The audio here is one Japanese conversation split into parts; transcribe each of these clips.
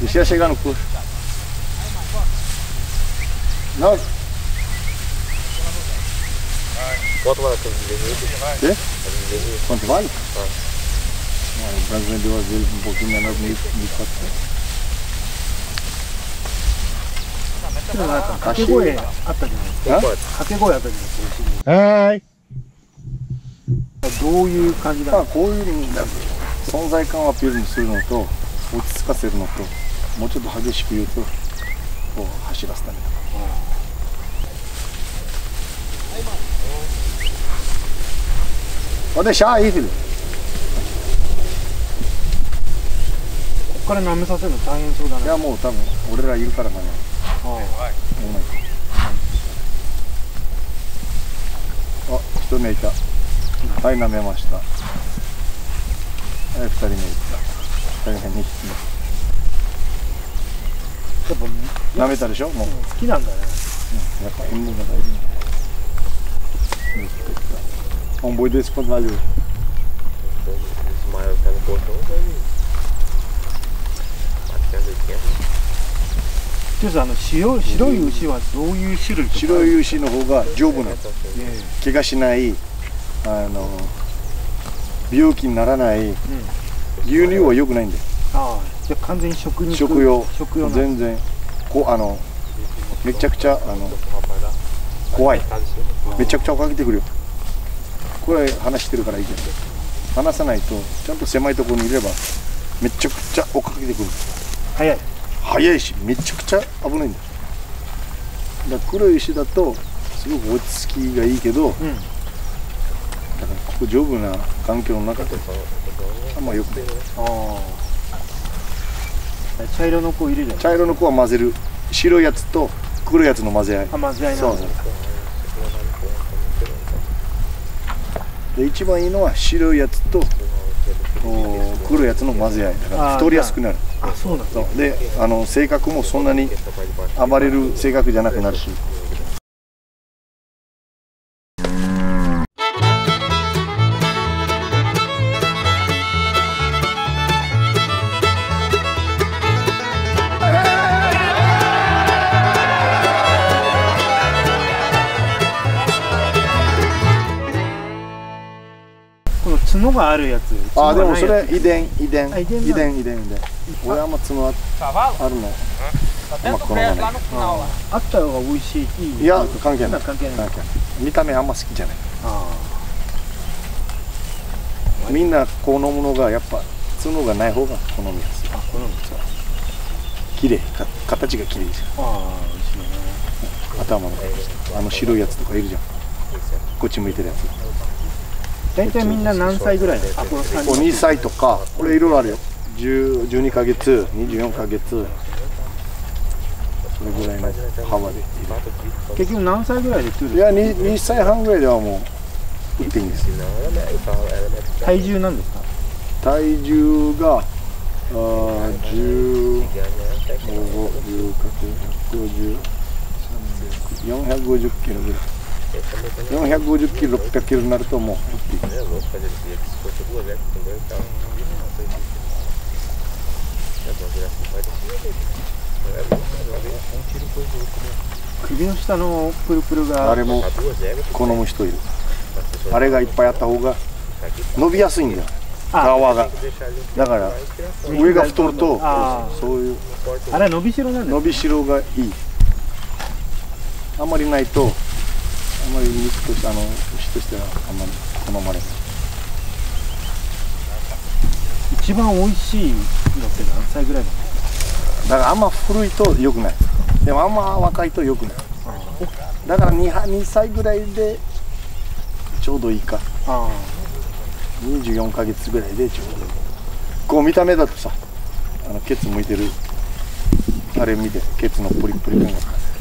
Deixa chegar no curso. Não. Quanto vale aquele vermelho? Quê? Aquele vermelho? Quanto vale? Ah. Ah, o branco vendeu às vezes um pouquinho menor que 1.400. 掛け声あったじゃないですか Hã? Quanto? 掛け声あったじゃないですかどういう感じなまあのこういうふうになんか存在感をアピールするのと落ち着かせるのともうちょっと激しく言うとこう走らせたりとか。Pode deixar aí, filho. ここから舐めさせるの大変そうだねいやもう多分俺らいるから間に合あう。もうないあ、一目いた。はい、舐めました。はい、二人目いった。二人目二匹やっぱめたでしょ？もう。好きなんだねやっぱ塩分が大事。いった。Um boi desse quanto valeu? Esse maior que tá no portão, deve. Acho que é 80. ジョーさんあの白白い牛はどういう種類とか白い牛の方が丈夫な怪我しない、あの、病気にならない、牛乳は良くないんだよ。ああじゃあ完全に食肉食用。食用全然、こう、あの、めちゃくちゃ、あの、怖い。めちゃくちゃ追っかけてくるよ。これ話してるからいいけど、話さないと、ちゃんと狭いところにいれば、めちゃくちゃ追っかけてくる。早い速いし、めちゃくちゃ危ないんだよ。だ黒い石だと、すごく落ち着きがいいけど、うんだからここ丈夫な環境の中で、あんまよくない。ああ茶色の子いるじゃん茶色の子は混ぜる。白いやつと黒いやつの混ぜ合い。あ混ぜ合いなんだ。で一番いいのは白いやつとお黒いやつの混ぜ合いだから太りやすくなる。あそうなんであの性格もそんなに暴れる性格じゃなくなるし角があるやつ。あーでもそれ遺伝遺伝。あ遺伝遺伝遺伝遺伝俺あんま角ああるのあんま好まないつあった方が美味しい。いいいや関係ない。関係ない。関係ない。見た目あんま好きじゃない。あみんな好むのがやっぱ角がない方が好みやすいあこの綺麗。か形が綺麗ですよああ美味しいね。頭の形。あの白いやつとかいるじゃん。こっち向いてるやつ大体みんな何歳ぐらいであこの3こう人2歳とかこれいろいろあるよ。10 12ヶ月24ヶ月。それぐらいの幅でい結局何歳ぐらいで来るるいや 2, 2歳半ぐらいではもう打っていいんです体重なんですか？体重があー10 pequena, né? 5 10かけ150 450キロぐらい450キロ、600キロなるともう、首の下のプルプルが、あれも好む人いる、あれがいっぱいあった方が伸びやすいんだよ、側が。だから、上が太ると、そういう、あれ伸びしろなんだ、伸びしろがいい。あまりないとあんまり肉としてあの牛としてはあんまり好まれない一番美味しいのって何歳ぐらいなのだからあんま古いと良くないでもあんま若いと良くないだから 2, 2歳ぐらいでちょうどいいか24ヶ月ぐらいでちょうどいいこう見た目だとさあのケツ向いてるあれ見てケツのプリプリ感が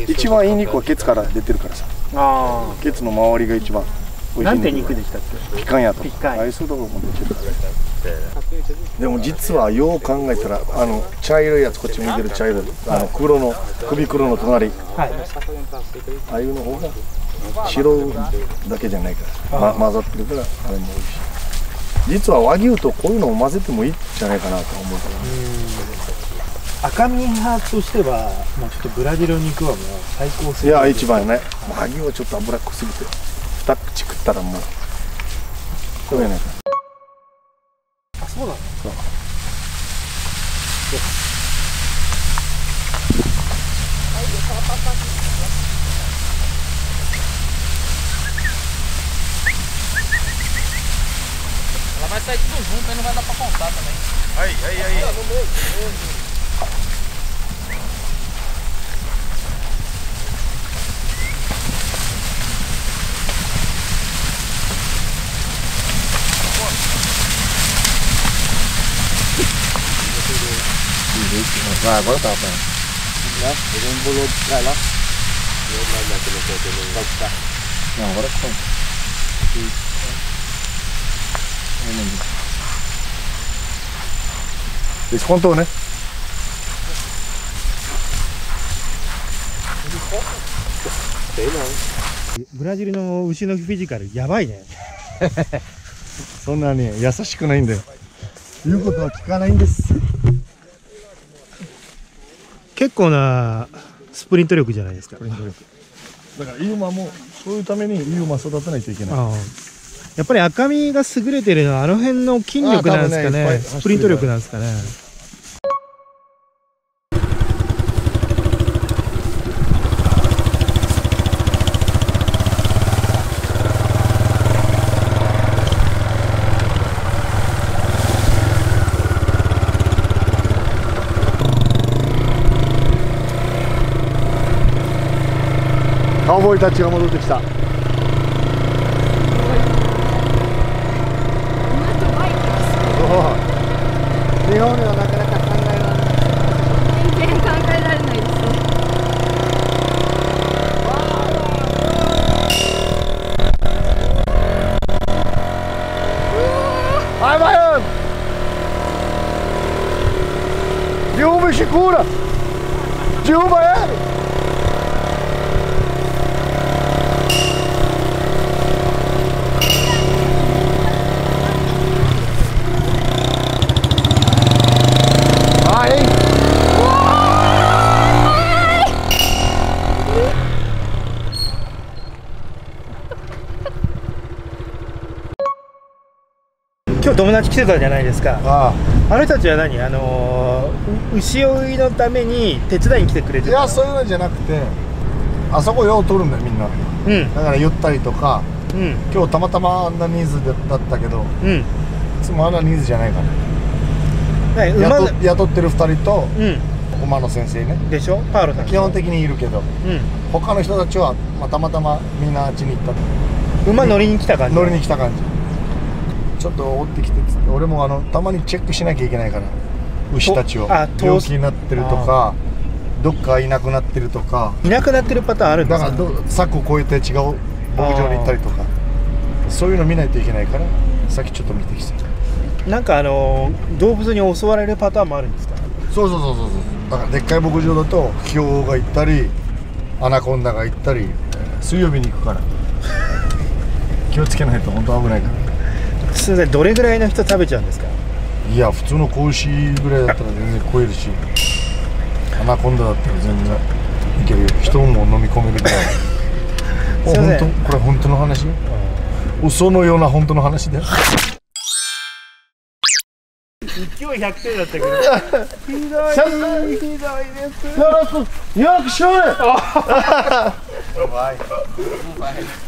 一番いい肉はケツから出てるからさ。あケツの周りが一番。美味しいなんて肉でしたっけ？ピカンやとピカン。ああいうそういうところも出てる。からでも実はよう考えたらあの茶色いやつこっち向いてる茶色いあの黒の首黒の隣。はい。ああいうの方が白だけじゃないから、ま、混ざってるからあれも美味しい。実は和牛とこういうのを混ぜてもいいんじゃないかなと思うか赤身派としてはもうちょっとブラジルの肉はもう最高すいや一番ね。マギはちょっと脂っこすぎて二口食ったらもう。これねあそうなの？そう。はい。はいはいあこれた apa Nah, dengan bulu dah lah. Nak kena kena kena kau tak. nah これこれ本当ねブラジルの牛のフィジカルやばいね そんなに優しくないんだよ言うことは聞かないんです結構なスプリント力じゃないですか。だからユーマもそういうためにユーマ育てないといけない。やっぱり赤身が優れてるのはあの辺の筋力なんですかね。ねスプリント力なんですかねカウボーイたちが戻ってきた。日本ではなかなか考えられない全然考えられないですねはいバイオン Diu me segura Diu ele Vai, hein? 今日友達来てたじゃないですか。ああ。の人たちは何？あの牛追いのために手伝いに来てくれてたやそういうのじゃなくてあそこよう取るんだよみんな。うん。だからゆったりとかうん。今日たまたまあんな人数でだったけどうん。いつもあんな人数じゃないから雇雇ってる2人とう馬の先生ね。んでしょ？パウロさん。基本的にいるけど。うん。他の人たちは、まあ、たまたまみんなあっちに行った。馬乗りに来た感じ？乗りに来た感じ。ちょっと追ってきてっつって俺もあのたまにチェックしなきゃいけないから。牛たちを。病気になってるとかどっかいなくなってるとか。いなくなってるパターンあるんですか？だから柵を越えて違う牧場に行ったりとか。そういうの見ないといけないからさっきちょっと見てきたなんかあのー動物に襲われるパターンもあるんですか？そうそうそうそうそう。だからでっかい牧場だとヒョウが行ったりアナコンダが行ったりえー水曜日に行くから。気をつけないと本当危ないから。すみませんどれぐらいの人食べちゃうんですか？いや普通の子牛ぐらいだったら全然食えるし。アナコンダだったら全然いけるよ。人も飲み込めるぐらい。本当？これ本当の話？嘘のような本当の話だよ勢い100点だったけど。ひどい。ひどい。です。よくよくし